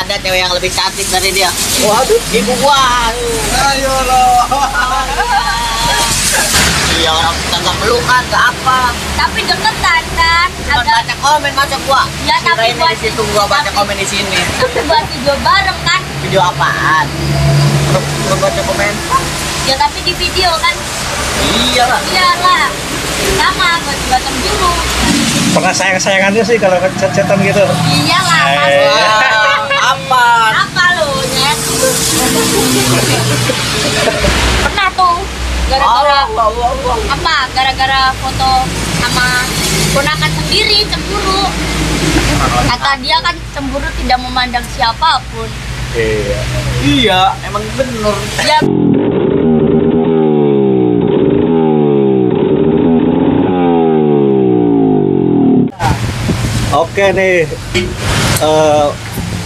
ada cewek yang lebih cantik dari dia. Waduh. Ibu gua. Ayo lo. Iya orang kita nggak pelukan, nggak apa. Tapi deketan kan. Cuma Ada baca komen masa gua. Ya, tapi buat- di situ gua baca tapi- komen di sini. tapi buat video bareng kan. Video apaan? Belum baca komen. Ya tapi di video kan. Iya lah. Iyalah. Sama buat buat cemburu. Pernah sayang-sayangannya sih kalau chat-chatan gitu. Iyalah. Wah, apa? Apa lo nyet? Pernah tuh. Gara-gara Allah, Allah. apa? Gara-gara foto sama ponakan sendiri cemburu. Kata dia kan cemburu tidak memandang siapa pun. Iya. Iya, emang bener. Ya Oke nih. Eh,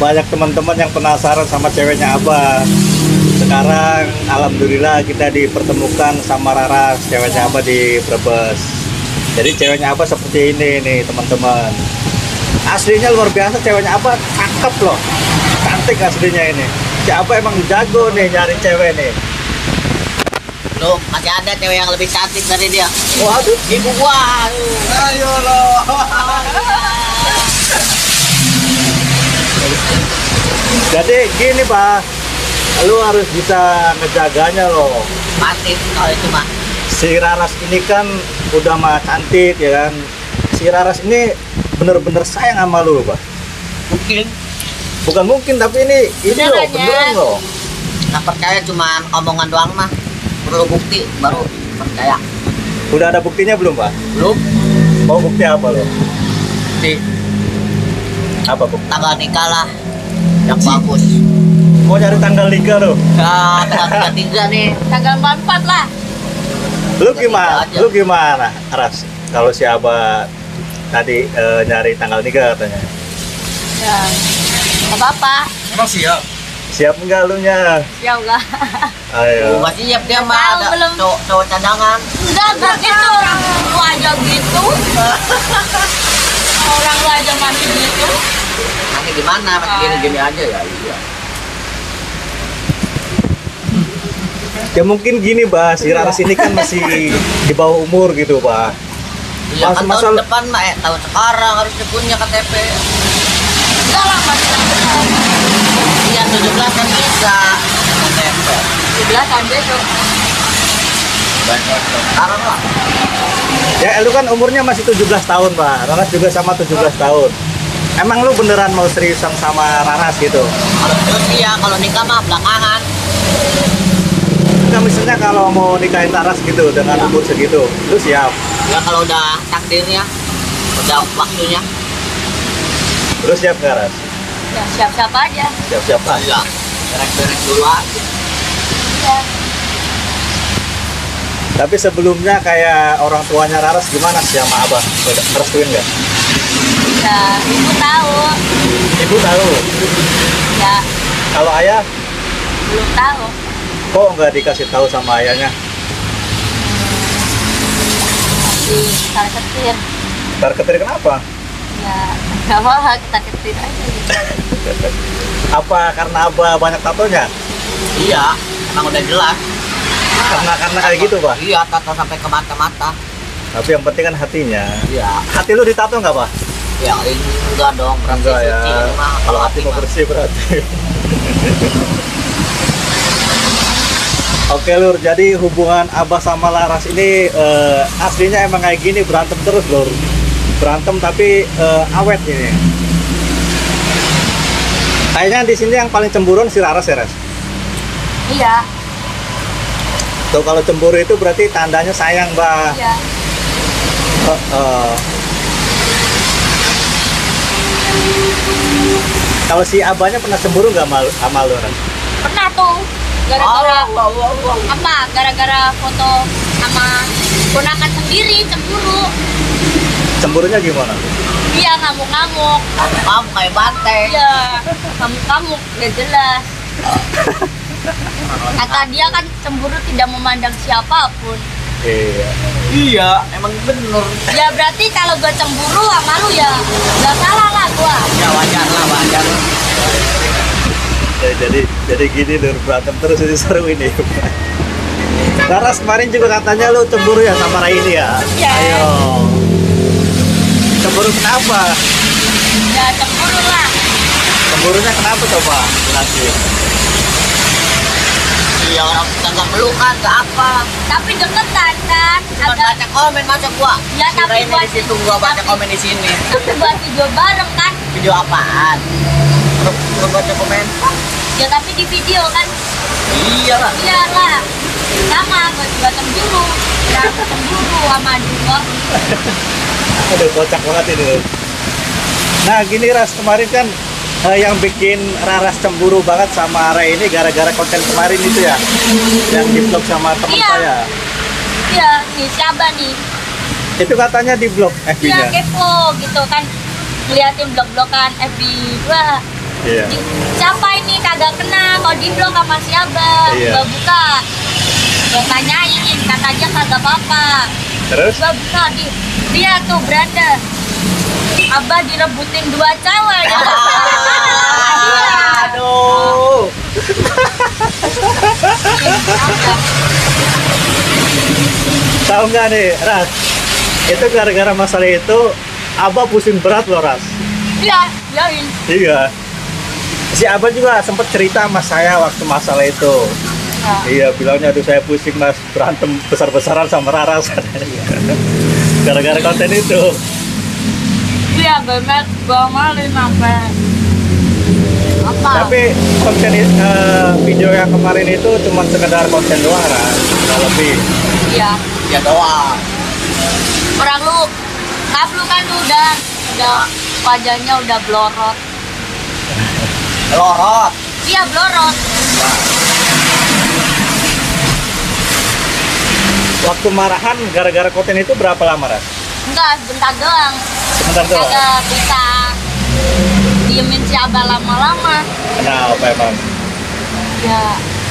banyak teman-teman yang penasaran sama ceweknya Abah. Sekarang alhamdulillah kita dipertemukan sama Rara ceweknya Abah di Brebes. Jadi ceweknya Abah seperti ini nih teman-teman. Aslinya luar biasa ceweknya Abah cakep loh. Cantik aslinya ini. Si Abah emang jago nih nyari cewek nih. Loh, masih ada cewek yang lebih cantik dari dia. Waduh. Ibu gua. Ayo lo. Jadi gini pak, lu harus bisa ngejaganya loh. Mati kalau itu mah. Si Raras ini kan udah mah cantik ya kan. Si Raras ini bener-bener sayang sama lu pak. Mungkin Bukan mungkin tapi ini ini loh Beneran, ya? beneran loh. nggak percaya cuma omongan doang mah. Perlu bukti baru percaya. Udah ada buktinya belum pak? Belum Mau bukti apa lo? di Apa bukti? tanggal nikah lah yang bagus. Mau nyari tanggal nikah lo? Nah, tanggal tiga nih. tanggal 44 lah. Lu gimana? Lu gimana, Ras? Kalau si Abah tadi eh, nyari tanggal nikah katanya. Ya. nggak apa-apa. Emang siap? Siap enggak lu nya? Ya enggak. Ayo. Masih siap dia mah ada belum. cowok, cowok cadangan. Enggak, enggak gitu orang lu aja gitu. Orang lu aja mandi gitu. Nanti gimana? Masih gini-gini aja ya. Iya. Ya mungkin gini, Bah. Si Raras ini kan masih di bawah umur gitu. Iya Mas- kan masa- tahun depan mah eh tahun sekarang harusnya punya KTP. Enggak lah masih Iya 17 kan bisa KTP. 17 kan besok. Sekarang lah. Ya, lu kan umurnya masih 17 tahun, Bah. Raras juga sama 17 tahun. Emang lu beneran mau seriusan sama Raras gitu? Kalau terus iya kalau nikah mah belakangan. Enggak misalnya kalau mau nikahin Raras gitu dengan umur segitu, lu siap? Ya kalau udah takdirnya, udah waktunya. Lu siap nggak, Ras? Ya siap-siap aja. Siap-siap aja. Iya. Beres-beres dulu aja. Ya. Tapi sebelumnya kayak orang tuanya Raras gimana sih sama Abah? Udah Restuin nggak? Ya, ibu tahu. Ibu tahu. Ya, Kalau ayah, belum tahu. kok nggak dikasih tahu sama ayahnya? Masih kita ketir. Ntar ketir kenapa? Ya, nggak apa kita ketir aja gitu. Apa karena Abah banyak tatonya? Iya, emang udah jelas. Karena karena kayak gitu, Pak. Iya, tato sampai ke mata-mata. Tapi yang penting kan hatinya. Iya. Hati lu ditato nggak, Pak? Ya ini enggak dong, berarti Enggak ya. mah. Kalau hati mau bersih berarti. Oke Lur, jadi hubungan Abah sama Laras ini eh, aslinya emang kayak gini berantem terus Lur. Berantem tapi eh, awet ini. Kayaknya di sini yang paling cemburuan si Laras ya, Ras? Iya, Tuh kalau cemburu itu berarti tandanya sayang, Mbak. iya. Eh. Kalau si abahnya pernah cemburu nggak sama, sama lu, Ras? Pernah tuh. Gara-gara Allah. apa? Gara-gara foto sama ponakan sendiri cemburu. Cemburunya gimana? Iya, ngamuk-ngamuk. Kamu kayak banteng. Iya, ngamuk-ngamuk. Udah jelas. Kata dia kan cemburu tidak memandang siapa pun. Iya. Iya, emang bener. Ya berarti kalau gue cemburu sama lu ya nggak salah lah gua. Ya wajar lah, wajar. Eh, jadi jadi gini lur berantem terus ini seru ini. Laras kemarin juga katanya lu cemburu ya sama Raini ya? Iya. Ayo. Cemburu kenapa? Ya cemburu lah. Cemburunya kenapa coba? Jelasin. Iya orang kagak pelukan ke apa. Tapi deketan kan. Cuma Agak baca komen masa gua. Ya, tapi buat- di situ gua baca tapi- komen di sini. tapi buat video bareng kan. Video apaan? Lu, lu baca komen? Ya tapi di video kan. Iya lah. Iya lah. Sama gue juga cemburu. Ya cemburu sama dua. Aduh kocak banget ini. Nah gini Ras kemarin kan eh, yang bikin Raras cemburu banget sama Ray ini gara-gara konten kemarin itu ya yang di vlog sama teman Iya. saya. Iya nih siapa nih? itu katanya di vlog Iya FB-nya kepo gitu kan. Ngeliatin blog-blogan FB Wah iya. di- siapa ini? Kagak kena kalau di blog sama siapa Iya. gua buka. Gua tanyain katanya kagak apa-apa. Terus? Gua buka di dia tuh beranda abah direbutin dua cewek ya Iya. aduh. Tahu nggak nih Ras? Itu gara-gara masalah itu Abah pusing berat loh Ras. Iya yain iya. Si Abah juga sempat cerita sama saya waktu masalah itu. Nah, Iya, bilangnya aduh saya pusing mas. Berantem besar-besaran sama Raras. Gara-gara konten itu. Iya bener gua malin sampai apa Tapi konten eh, video yang kemarin itu cuma sekedar konten doang, Ras. Nggak lebih. iya Ya doang. orang lu kablu kan udah udah wajahnya udah blorot Lorot. iya blorot Waktu marahan gara-gara konten itu berapa lama, Ras? enggak sebentar doang Sebentar doang. kagak bisa diemin si abah lama-lama Kenapa emang? ya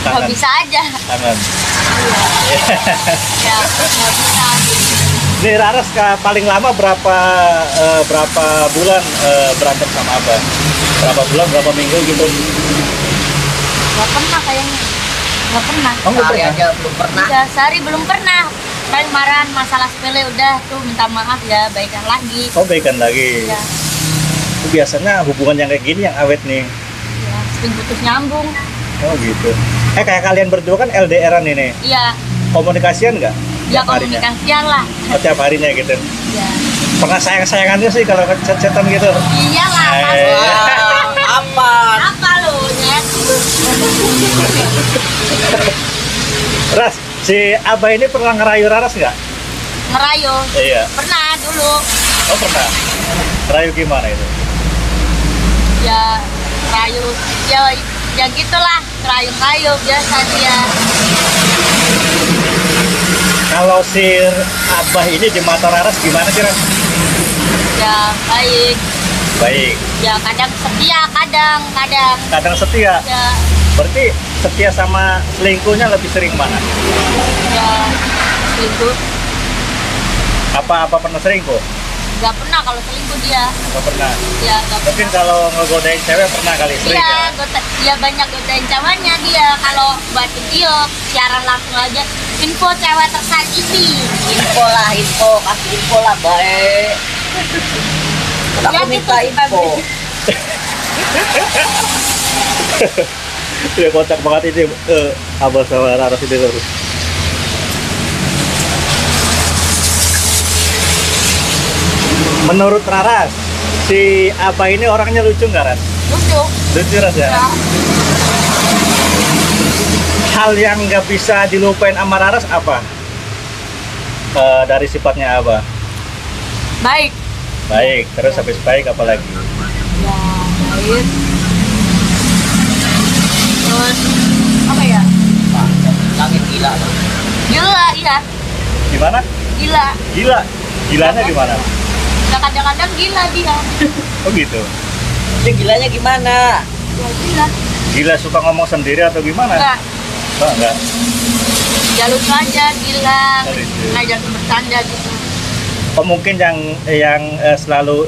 nggak bisa aja Kangen. ya nggak bisa Nih Raras paling lama berapa eh, berapa bulan eh, berantem sama Abah? Berapa bulan, berapa minggu gitu? nggak pernah kayaknya nggak pernah Oh, Sehari pernah? aja belum pernah. ya sehari belum pernah paling marahan masalah sepele udah tuh minta maaf ya baikan lagi Oh, baikan lagi. ya Itu biasanya hubungan yang kayak gini yang awet nih. ya sering putus nyambung Oh gitu. Eh kayak kalian berdua kan LDRan ini. iya Komunikasian nggak? ya harinya? komunikasian lah Oh, tiap harinya gitu. ya Pernah sayang-sayangannya sih kalau chat-chatan gitu. iyalah Eh. pasti Wah, apa? apa lo nyet Ras, si Abah ini pernah ngerayu Raras nggak? ngerayu Iya. pernah dulu Oh pernah. Ngerayu gimana itu? ya rayu ya ya gitulah rayu-rayu biasa dia Kalau si Abah ini di mata Raras gimana sih Ras? ya baik Baik. ya kadang setia kadang kadang Kadang setia. ya Berarti setia sama selingkuhnya lebih sering mana? ya selingkuh Apa apa pernah selingkuh? nggak pernah kalau selingkuh dia Nggak pernah. ya nggak Mungkin pernah kalau ngegodain cewek pernah kali sering Iya, ya. gota, ya banyak godain ceweknya dia kalau buat video siaran langsung aja info cewek tersakiti Info lah, info. Kasih info lah, baik. Aku Ya, minta gitu, info. Ya kocak banget ini eh, Abah sama Raras ini lur. Menurut Raras, si Abah ini orangnya lucu nggak Ras? lucu Lucu Ras ya? ya Hal yang nggak bisa dilupain sama Raras apa? Eh, dari sifatnya Abah. baik Baik, terus habis baik apa lagi? ya baik terus apa ya langit gila loh. gila iya Gimana? gila Gila. Gilanya gimana? kadang-kadang gila dia Oh gitu. Ini gilanya gimana? ya gila Gila suka ngomong sendiri atau gimana? enggak Oh, enggak. ya lucu aja gila ngajak bercanda gitu Oh, mungkin yang yang eh, selalu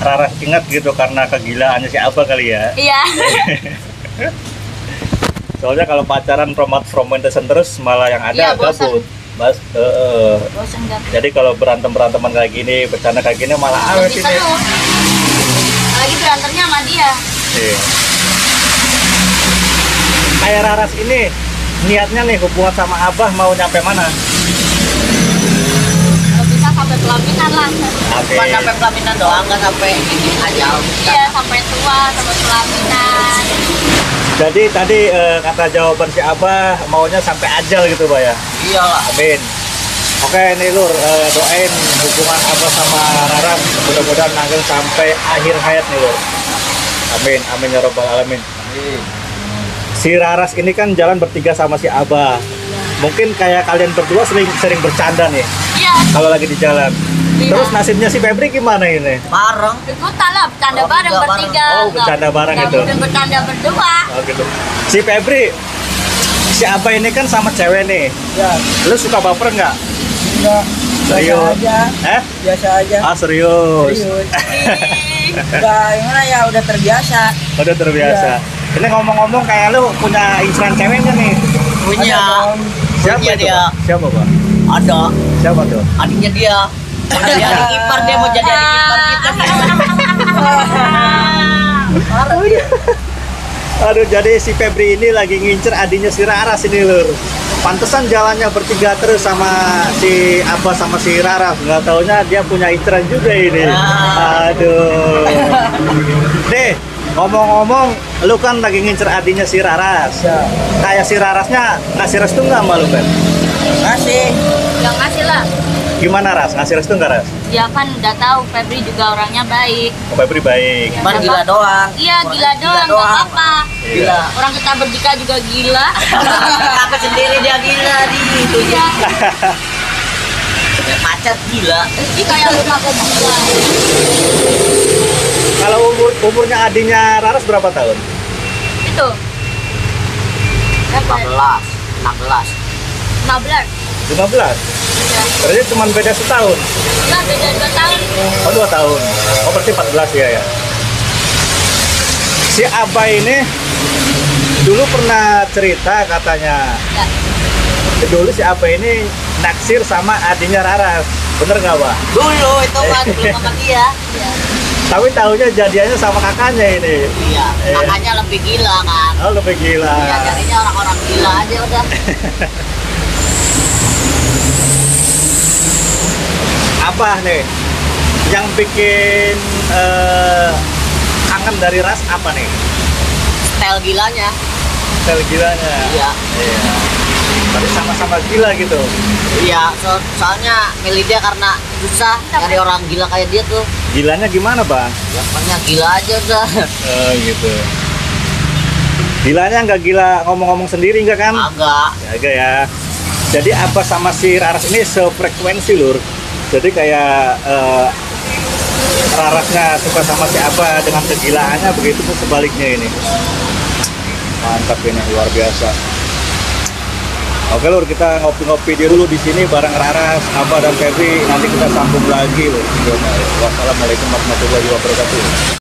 Raras ingat gitu karena kegilaannya si Abah kali ya. iya Soalnya kalau pacaran romantis romantisan terus malah yang ada Iya, bosan. gabut. Mas, bosan gak Jadi kalau berantem beranteman kayak gini, bercanda kayak gini malah awet ini. lagi berantemnya sama dia Iya. Kayak Raras ini niatnya nih hubungan sama Abah mau nyampe mana? Bisa sampai pelaminan lah. Cuma sampai pelaminan doang, nggak sampai ini aja. iya sampai tua sampai pelaminan Jadi tadi eh, kata jawaban si Abah maunya sampai ajal gitu, Pak ya. Iya lah. Amin. Oke nih Lur, eh, doain hubungan Abah sama Raras mudah-mudahan langgeng sampai akhir hayat nih Lur. Amin, amin ya robbal alamin. Si Raras ini kan jalan bertiga sama si Abah. Mungkin kayak kalian berdua sering sering bercanda nih iya kalau lagi di jalan. Iya. Terus nasibnya si Febri gimana ini? Bareng. ikutan lah bercanda Oh, bareng bertiga. Oh, bercanda bareng gitu. mungkin bercanda berdua Oh gitu. Si Febri, si Abah ini kan sama cewek nih. Ya, Lu suka baper nggak? enggak. Serius? Biasa aja. Eh? Biasa aja. Ah serius. Serius. Ih, Enggak, gimana ya udah terbiasa. Udah terbiasa. Ini ngomong-ngomong kayak lu punya inceran cewek nggak nih? Punya. Siapa Punya itu? dia. Pak? Siapa pak? Ada. Siapa tuh? Adiknya dia. Mau jadi adik ipar dia mau jadi adik ipar kita. Aduh, jadi si Febri ini lagi ngincer adiknya si Raras ini lur. Pantesan jalannya bertiga terus sama si Abah sama si Raras. Nggak taunya dia punya inceran juga ini. Ya. Aduh. Deh, ngomong-ngomong, lu kan lagi ngincer adiknya si Raras. Ya. Kayak si Rarasnya ngasih restu nggak sama lu, Feb? Ngasih. yang ngasih lah Gimana Ras? Ngasih restu nggak Ras? dia kan udah tahu Febri juga orangnya baik Oh, Febri baik. Ipar gila doang. iya Orang gila doang nggak apa-apa Iya. orang kita berdika juga gila Aku sendiri dia gila di itu ya. Pacar gila. Rizky kayak rumah gila Kalau umur umurnya adiknya Raras berapa tahun? itu berapa 16, 16. 15 15. Iya. Berarti cuma beda setahun. Enggak, beda 2 tahun Oh dua tahun. Oh berarti 14 ya ya. Si Abah ini dulu pernah cerita katanya ya. dulu si Abah ini naksir sama adiknya Raras. Bener nggak Pak? Dulu itu mah belum sama dia. Iya. Tapi tahunya jadiannya sama kakaknya ini. Iya, makanya lebih gila kan. Oh lebih gila. Iya, jadinya orang-orang gila aja udah. Apa nih yang bikin eh, kangen dari Ras apa nih? Style gilanya. Sel gilanya. Iya. Iya. Tapi sama-sama gila gitu. Iya, so- soalnya milih dia karena susah cari orang gila kayak dia tuh. Gilanya gimana bang? Ya pokoknya gila aja udah. Oh gitu. Gilanya nggak gila ngomong-ngomong sendiri nggak kan? Agak. Ya, agak ya. Jadi apa sama si Raras ini sefrekuensi lur. Jadi kayak eh, Rarasnya suka sama si apa dengan kegilaannya begitu pun sebaliknya ini. Mantap ini luar biasa. Oke lur kita ngopi-ngopi dulu di sini bareng Raras, Abah dan Febri. Nanti kita sambung lagi lur. Wassalamualaikum warahmatullahi wabarakatuh.